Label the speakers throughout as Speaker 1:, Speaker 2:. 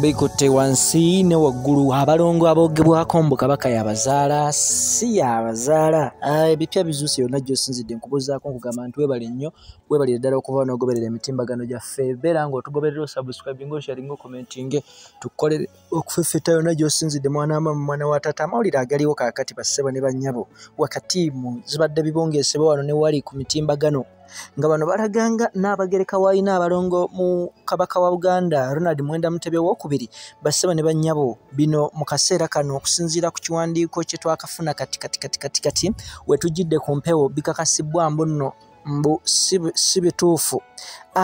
Speaker 1: bikutte wansi ne waggulu abalongo aboogebwako mbu kabaka yabazaala si yabazaala ebipya bizuuse yonna gyosinzidde nkubuuzaako nkugamba nti webale nnyo webalire ddala okuba n'ogoberera emitimbagano gyaffe. Beera ng'otugoberera osubscribing osharing okomentinge tukolere okufeffeta yonna gyosinzidde mwana mamu mwana wa tata amawulire agaliwo kaakati bassebo ne bannyabo wakati mu zibadde bibongeesebwa wano ne wali ku mitimbagano nga bano balaganga n'abagereka waayina abalongo mu kabaka wa buganda ronald mwenda mutebe wokubiri bassebo ne bannyabo bino mu kaseera kano okusinziira ku kiwandiiko kye twakafuna kati kati kati kati kati wetujjidde ku mpewo bikakasibwa mbu nno mbu si bituufu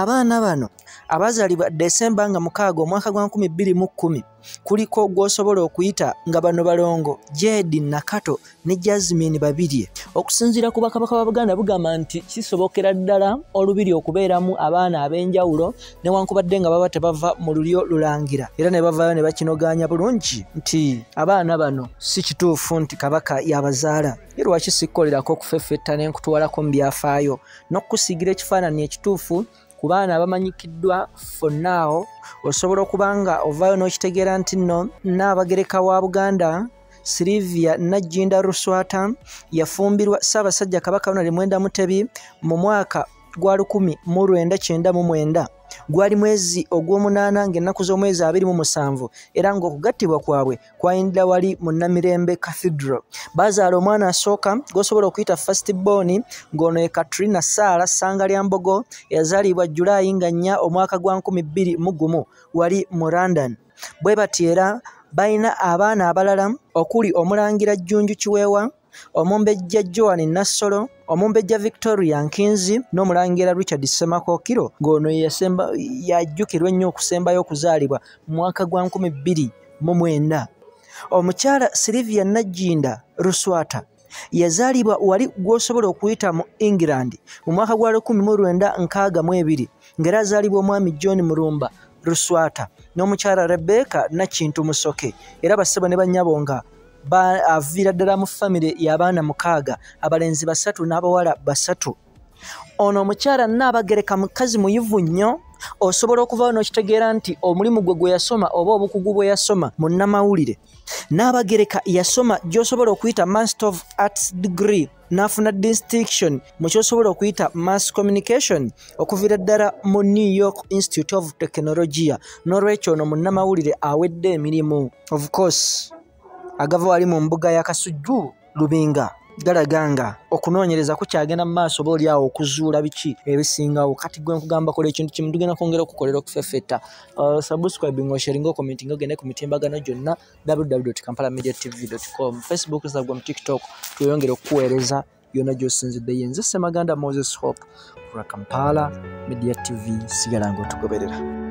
Speaker 1: abaana bano abaazaalibwa desemba nga mukaaga omwaka gwa nkumi bbiri mu kkumi kuliko gw'osobola okuyita nga bano balongo jedi nakato ne jasmine babirye. Okusinziira ku bakabaka ba buganda bugamba nti kisobokera ddala olubiri okubeeramu abaana ab'enjawulo newankubadde nga baba tebava mu lulyo lulangira. Era ne bavaayo ne bakinoganya bulungi nti abaana bano si kituufu nti kabaka yabazaala. Ye lwaki sikkolerako okufeffetta n'enkutwalako mu byafaayo n'okukusiigira ekifaananyi ekituufu ku baana abamanyikiddwa fonnaawo osobola okuba nga ovaayo n'okitegeera nti nno naabagereka wa buganda silivia najjinda ruswata yafumbirwa ssaabasajja kabaka ronald mwenda mutebi mu mwaka gwa 1999 gwali mwezi ogw'omunaana ng'ennaku z'omwezi 27 era ng'okugattibwa kwabwe kwayindira wali mu namirembe cathedral. Bazaala omwana asooka gw'osobola okuyita first born ng'ono ye katrina saara ssanga lya mbogo eyazaalibwa julaayi nga nnya omwaka gwa 21 wali mu london. Bwe bati era balina abaana abalala okuli omulangira jjunju kiweewa omumbejja joan nassolo omumbejja victoria nkinzi n'omulangira richard semakookiro ng'ono yajjukirwa ennyo okusembayo okuzaalibwa mu mwaka gwa 2009 omukyala silivia najjinda ruswata yazaalibwa wali gw'osobola okuyita mu england mu mwaka gwa 1962 ng'era azaalibwa omwami john mulumba ruswata n'omukyala rebeka nakintu musoke era bassebo ne bannyabo nga aviira ddala mu famire y'abaana mukaaga abalenzi basatu n'abawala basatu. Ono omukyala naabagereka mukazi muyivu nnyo osobola okuvaayo n'okitegeera nti omulimu gwe gwe yasoma oba obukugu bwe yasoma mu nnamawulire naabagereka yasoma gy'osobola okuyita master of arts degree n'afuna distinction mu kyosobola okuyita mass communication okuviira ddala mu new york institute of technologia n'olwekyo ono mu nnamawulire awedde emirimu. Of course agava wali mu mbuga ya kasujju lubinga. Galaga nga okunoonyereza kukyagenda mu maaso oba oliawo okuzuula biki ebisingawo kati gwe nkugamba kola ekintu kimu tugenda kwongera okukolera okufeffeta uh, subscribing osharing okomenting ogende ku mitimbagano gyonna www kampala media tv com. Facebook instagram tiktok tweyongere okukuweereza yonna gyosinzidde yenze semaganda moses hope kula kampala media tv sigala nga otugoberera